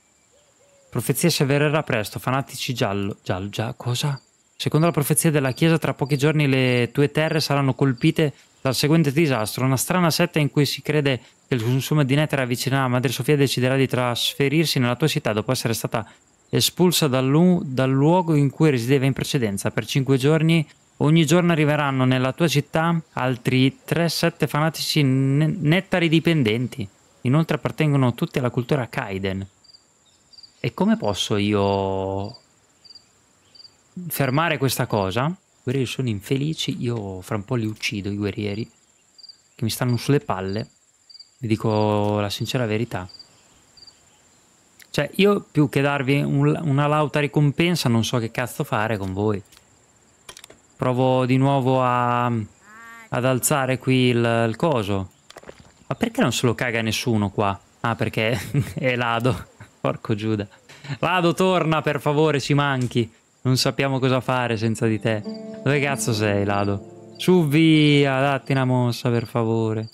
Profezia si avvererà presto, fanatici giallo. Giallo, già, cosa? Secondo la profezia della Chiesa, tra pochi giorni le tue terre saranno colpite dal seguente disastro. Una strana setta in cui si crede che il consumo di Nether avvicinerà Madre Sofia deciderà di trasferirsi nella tua città dopo essere stata espulsa dal, dal luogo in cui resideva in precedenza. Per cinque giorni ogni giorno arriveranno nella tua città altri 3-7 fanatici nettari dipendenti. Inoltre appartengono tutti alla cultura Kaiden. E come posso io fermare questa cosa? I guerrieri sono infelici, io fra un po' li uccido i guerrieri che mi stanno sulle palle. Vi dico la sincera verità. Cioè, io più che darvi un, una lauta ricompensa non so che cazzo fare con voi. Provo di nuovo a, ad alzare qui il, il coso. Ma perché non se lo caga nessuno qua? Ah, perché *laughs* è Lado. Porco Giuda. Lado, torna, per favore, ci manchi. Non sappiamo cosa fare senza di te. Dove cazzo sei, Lado? Su, via, datti una mossa, per favore.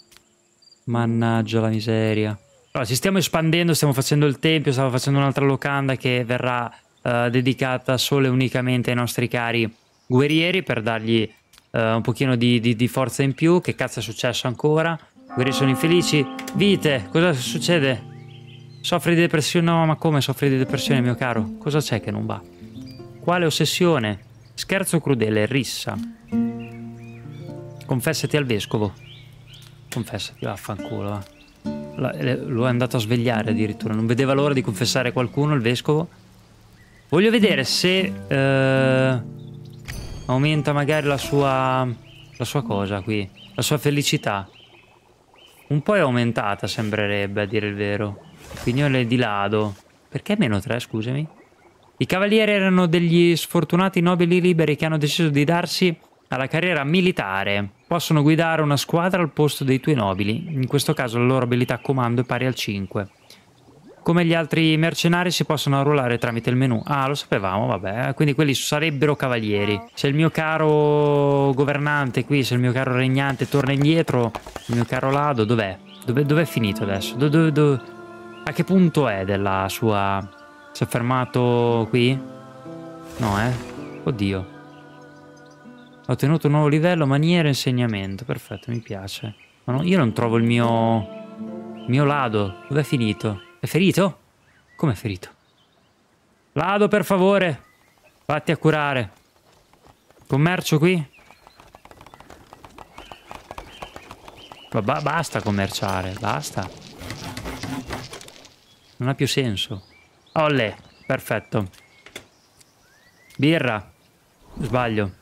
Mannaggia la miseria. Allora, ci stiamo espandendo, stiamo facendo il tempio, stiamo facendo un'altra locanda che verrà uh, dedicata solo e unicamente ai nostri cari guerrieri per dargli uh, un pochino di, di, di, forza in più. Che cazzo è successo ancora? Guerrieri sono infelici. Vite, cosa succede? Soffri di depressione? No, ma come soffri di depressione, mio caro? Cosa c'è che non va? Quale ossessione? Scherzo crudele, rissa. Confessati al vescovo. Confessati, vaffanculo, va lo è andato a svegliare addirittura. Non vedeva l'ora di confessare qualcuno, il vescovo. Voglio vedere se eh, aumenta magari la sua, la sua cosa qui, la sua felicità. Un po' è aumentata, sembrerebbe, a dire il vero. Pignole di lado. Perché meno 3, scusami? I cavalieri erano degli sfortunati nobili liberi che hanno deciso di darsi alla carriera militare. Possono guidare una squadra al posto dei tuoi nobili, in questo caso la loro abilità comando è pari al 5. Come gli altri mercenari si possono arruolare tramite il menu. Ah, lo sapevamo, vabbè. Quindi quelli sarebbero cavalieri. Se il mio caro governante qui, se il mio caro regnante torna indietro, il mio caro Lado, dov'è? Dov'è, dov finito adesso? Do, do, do... A che punto è della sua... Si è fermato qui? No, eh? Oddio. Ho ottenuto un nuovo livello, maniera e insegnamento. Perfetto, mi piace. Ma no, io non trovo il mio... Il mio Lado. Dov'è finito? È ferito? Come è ferito? Lado, per favore. Fatti a curare. Commercio qui? Ba basta commerciare, basta. Non ha più senso. Olle, perfetto. Birra. Sbaglio.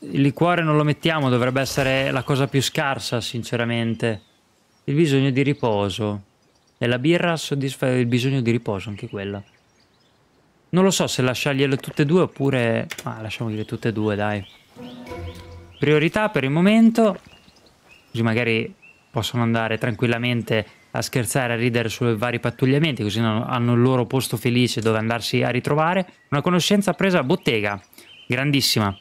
Il liquore non lo mettiamo, dovrebbe essere la cosa più scarsa, sinceramente. Il bisogno di riposo. E la birra soddisfa il bisogno di riposo, anche quella. Non lo so se lasciargliele tutte e due oppure... Ah, lasciamogliele tutte e due, dai. Priorità per il momento. Così magari possono andare tranquillamente a scherzare, a ridere sui vari pattugliamenti, così hanno il loro posto felice dove andarsi a ritrovare. Una conoscenza presa a bottega. Grandissima.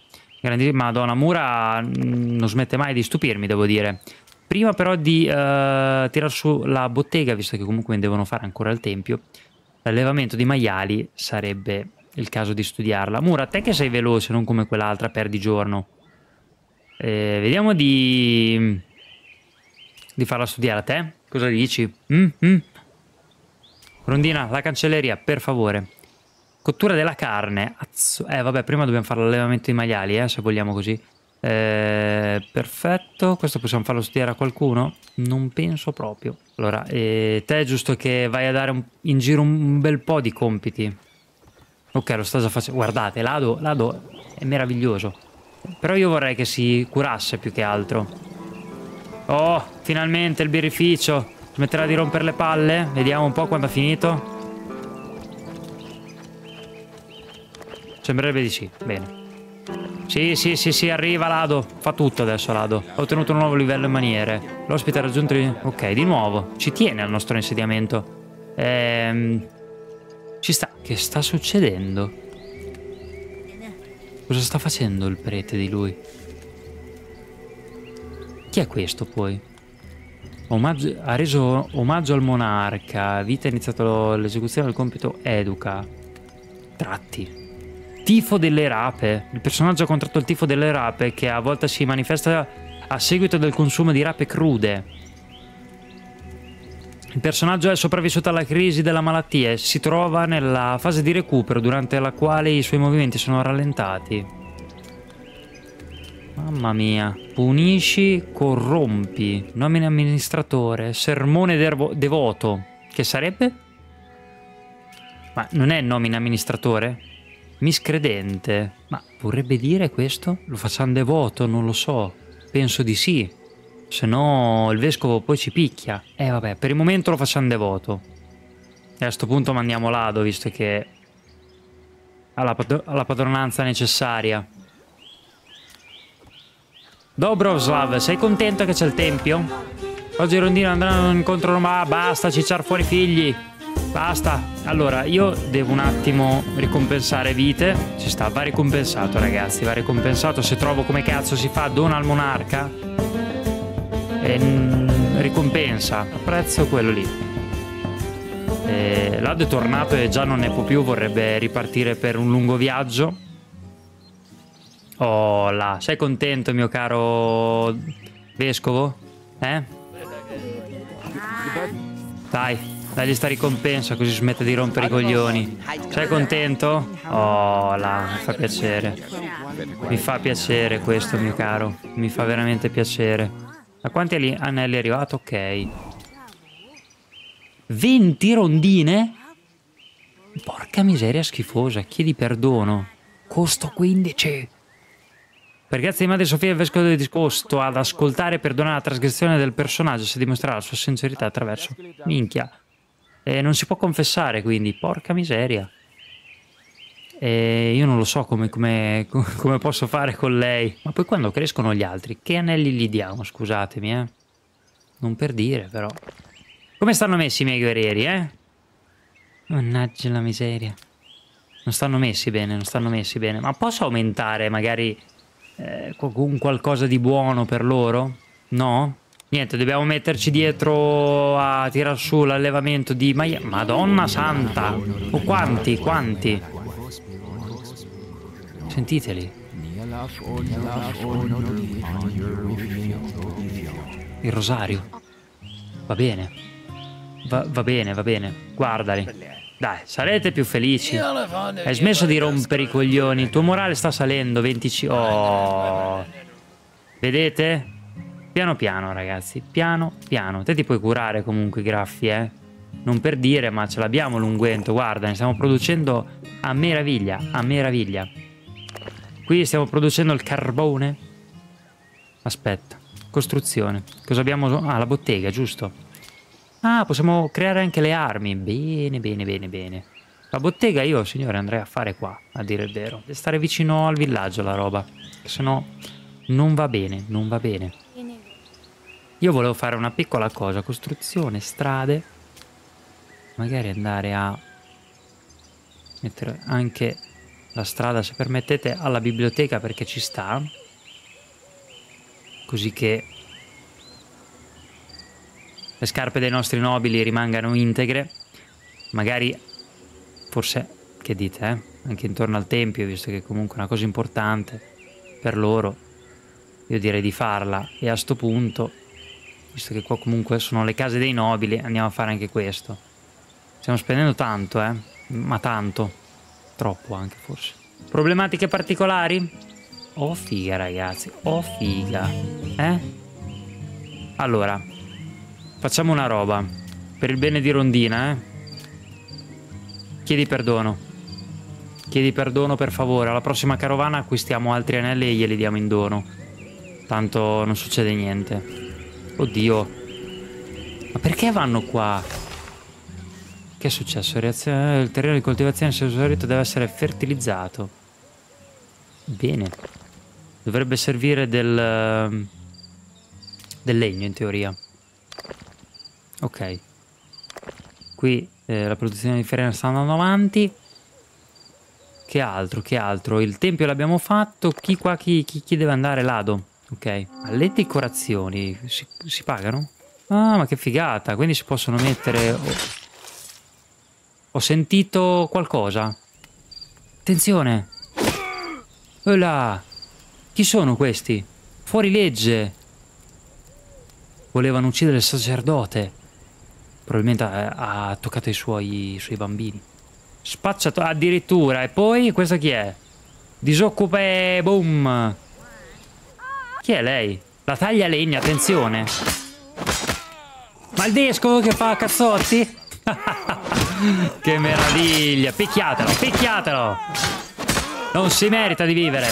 Madonna, Mura mm, non smette mai di stupirmi, devo dire. Prima però di uh, tirar su la bottega, visto che comunque ne devono fare ancora il tempio, l'allevamento di maiali sarebbe il caso di studiarla. Mura, te che sei veloce, non come quell'altra, perdi giorno. Eh, vediamo di... di farla studiare a te. Cosa dici? Mm, mm. Rondina, la cancelleria, per favore. Cottura della carne. Azzo. Eh, vabbè, prima dobbiamo fare l'allevamento dei maiali, eh, se vogliamo così. Eh, perfetto. Questo possiamo farlo studiare a qualcuno? Non penso proprio. Allora, eh, te è giusto che vai a dare un, in giro un bel po' di compiti. Ok, lo sta già facendo. Guardate, Lado, Lado è meraviglioso. Però io vorrei che si curasse più che altro. Oh, finalmente il birrificio. Smetterà di rompere le palle? Vediamo un po' quando ha finito. Sembrerebbe di sì. Bene. Sì, sì, sì, sì, arriva Lado. Fa tutto adesso Lado. Ho ottenuto un nuovo livello in maniere. L'ospite ha raggiunto... Ok, di nuovo. Ci tiene al nostro insediamento. Ehm... Ci sta... Che sta succedendo? Cosa sta facendo il prete di lui? Chi è questo poi? Omaggio... ha reso omaggio al monarca. Vita ha iniziato l'esecuzione del compito Educa. Tratti. Tifo delle rape. Il personaggio ha contratto il tifo delle rape che a volte si manifesta a seguito del consumo di rape crude. Il personaggio è sopravvissuto alla crisi della malattia e si trova nella fase di recupero durante la quale i suoi movimenti sono rallentati. Mamma mia. Punisci, corrompi. Nomina amministratore. Sermone devoto. Che sarebbe? Ma non è nomina amministratore? Miscredente. Ma vorrebbe dire questo? Lo facciamo devoto? Non lo so. Penso di sì. Se no il vescovo poi ci picchia. Eh vabbè, per il momento lo facciamo devoto. E a questo punto mandiamo Lado, visto che ha la, la padronanza necessaria. Dobroslav, sei contento che c'è il tempio? Oggi i rondini andranno incontro a basta cicciar fuori figli. Basta. Allora, io devo un attimo ricompensare vite. Ci sta, va ricompensato ragazzi, va ricompensato. Se trovo come cazzo si fa, dona al monarca e mm, ricompensa, a prezzo quello lì. E Lado è tornato e già non ne può più, vorrebbe ripartire per un lungo viaggio. Oh là, sei contento mio caro vescovo? Eh? Dai, dagli sta ricompensa così smette di rompere i coglioni. Sei contento? Oh là, mi fa piacere. Mi fa piacere questo mio caro, mi fa veramente piacere. A quanti anelli è arrivato? Ok. 20 rondine? Porca miseria schifosa, chiedi perdono. Costo 15. Per grazia di Madre Sofia il vescovo è disposto ad ascoltare e perdonare la trasgressione del personaggio se dimostrerà la sua sincerità attraverso... Minchia. E non si può confessare quindi, porca miseria. E io non lo so come, come, *laughs* come, posso fare con lei. Ma poi quando crescono gli altri, che anelli gli diamo? Scusatemi, eh. Non per dire, però. Come stanno messi i miei guerrieri, eh? Mannaggia la miseria. Non stanno messi bene, non stanno messi bene. Ma posso aumentare magari eh, un qualcosa di buono per loro? No? Niente, dobbiamo metterci dietro a tirar su l'allevamento di... Madonna santa! Oh, quanti, quanti? Sentiteli. Il rosario. Va bene. Va, va bene, va bene. Guardali. Dai, sarete più felici. Hai smesso di rompere i coglioni. Il tuo morale sta salendo. 25. Oh. Vedete? Piano piano, ragazzi. Piano piano. Te ti puoi curare comunque i graffi, eh? Non per dire, ma ce l'abbiamo l'unguento. Guarda, ne stiamo producendo a meraviglia. A meraviglia. Qui stiamo producendo il carbone. Aspetta. Costruzione. Cosa abbiamo? Ah, la bottega, giusto? Ah, possiamo creare anche le armi. Bene, bene, bene, bene. La bottega io, signore, andrei a fare qua, a dire il vero. Deve stare vicino al villaggio la roba. Se no non va bene, non va bene. Io volevo fare una piccola cosa. Costruzione, strade. Magari andare a mettere anche la strada, se permettete, alla biblioteca perché ci sta, così che le scarpe dei nostri nobili rimangano integre, magari, forse, che dite, eh? anche intorno al tempio, visto che comunque è una cosa importante per loro, io direi di farla e a sto punto, visto che qua comunque sono le case dei nobili, andiamo a fare anche questo. Stiamo spendendo tanto, eh? Ma tanto. Troppo anche forse. Problematiche particolari? Oh figa ragazzi, oh figa. Eh? Allora, facciamo una roba. Per il bene di Rondina, eh? Chiedi perdono. Chiedi perdono per favore. Alla prossima carovana acquistiamo altri anelli e glieli diamo in dono. Tanto non succede niente. Oddio. Ma perché vanno qua? Che è successo? Reazione... Il terreno di coltivazione sensorito deve essere fertilizzato. Bene. Dovrebbe servire del... Del legno in teoria. Ok. Qui eh, la produzione di farina sta andando avanti. Che altro, che altro? Il tempio l'abbiamo fatto. Chi qua, chi, chi, chi deve andare? Lado. Ok. Le decorazioni si, si pagano? Ah, ma che figata. Quindi si possono mettere... Oh. Ho sentito qualcosa. Attenzione. Là! Chi sono questi? Fuori legge! Volevano uccidere il sacerdote. Probabilmente ha, toccato i suoi, i suoi bambini. Spacciato addirittura. E poi questo chi è? Disoccupa boom. Chi è lei? La taglia legna, attenzione. Ma il vescovo che fa cazzotti? *laughs* che meraviglia. Picchiatelo, picchiatelo. Non si merita di vivere.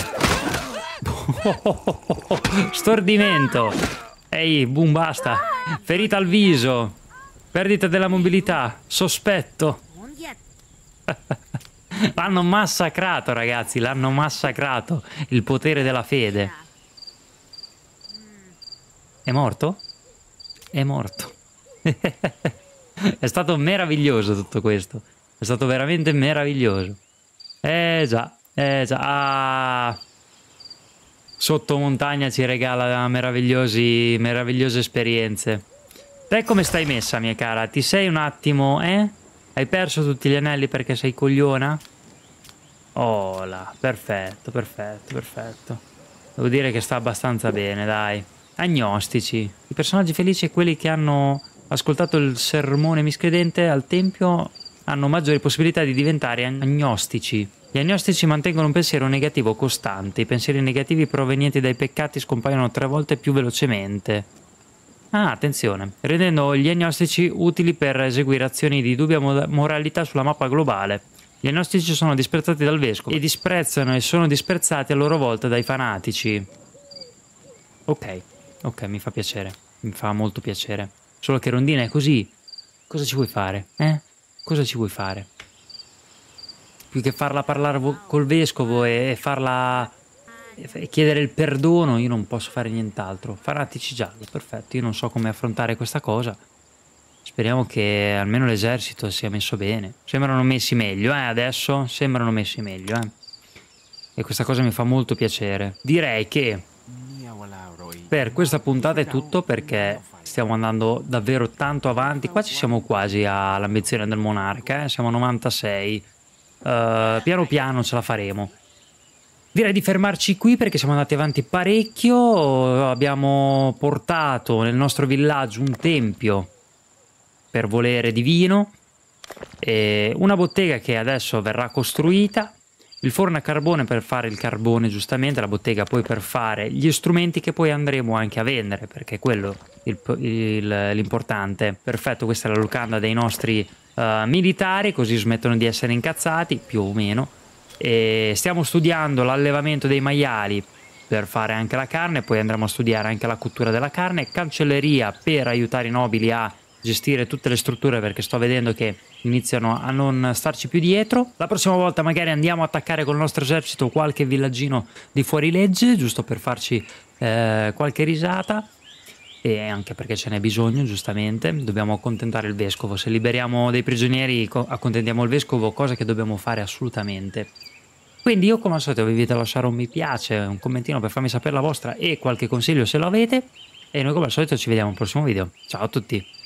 *laughs* Stordimento. Ehi, boom, basta. Ferita al viso. Perdita della mobilità. Sospetto. *laughs* l'hanno massacrato, ragazzi. L'hanno massacrato. Il potere della fede. È morto? È morto. *laughs* È stato meraviglioso tutto questo. È stato veramente meraviglioso. Eh già, eh già. Ah. Sotto montagna ci regala meravigliose esperienze. Te come stai messa, mia cara? Ti sei un attimo, eh? Hai perso tutti gli anelli perché sei cogliona? Oh là, perfetto, perfetto, perfetto. Devo dire che sta abbastanza bene, dai. Agnostici. I personaggi felici e quelli che hanno ascoltato il sermone miscredente al tempio hanno maggiori possibilità di diventare agnostici. Gli agnostici mantengono un pensiero negativo costante, i pensieri negativi provenienti dai peccati scompaiono tre volte più velocemente. Ah, attenzione, rendendo gli agnostici utili per eseguire azioni di dubbia moralità sulla mappa globale. Gli agnostici sono disprezzati dal vescovo e disprezzano e sono disprezzati a loro volta dai fanatici. Ok, ok, mi fa piacere, mi fa molto piacere. Solo che Rondina è così. Cosa ci vuoi fare? Eh? Cosa ci vuoi fare? Più che farla parlare col vescovo e farla e chiedere il perdono, io non posso fare nient'altro. Fanatici giallo, perfetto. Io non so come affrontare questa cosa. Speriamo che almeno l'esercito sia messo bene. Sembrano messi meglio, eh, adesso? Sembrano messi meglio, eh. E questa cosa mi fa molto piacere. Direi che per questa puntata è tutto perché stiamo andando davvero tanto avanti. Qua ci siamo quasi all'ambizione del monarca, eh? siamo a 96. Uh, piano piano ce la faremo. Direi di fermarci qui perché siamo andati avanti parecchio. Abbiamo portato nel nostro villaggio un tempio per volere divino. E una bottega che adesso verrà costruita il forno a carbone per fare il carbone giustamente, la bottega poi per fare gli strumenti che poi andremo anche a vendere perché è quello il, l'importante. Perfetto, questa è la locanda dei nostri uh, militari così smettono di essere incazzati più o meno e stiamo studiando l'allevamento dei maiali per fare anche la carne, poi andremo a studiare anche la cottura della carne, cancelleria per aiutare i nobili a gestire tutte le strutture perché sto vedendo che iniziano a non starci più dietro. La prossima volta magari andiamo a attaccare col nostro esercito qualche villaggino di fuorilegge, giusto per farci eh, qualche risata. E anche perché ce n'è bisogno, giustamente. Dobbiamo accontentare il vescovo. Se liberiamo dei prigionieri, accontentiamo il vescovo, cosa che dobbiamo fare assolutamente. Quindi io come al solito vi invito a lasciare un mi piace, un commentino per farmi sapere la vostra e qualche consiglio se lo avete. E noi come al solito ci vediamo al prossimo video. Ciao a tutti!